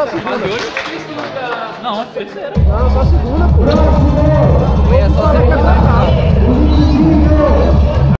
só segunda. Não, terceira. Não, só segunda, pô.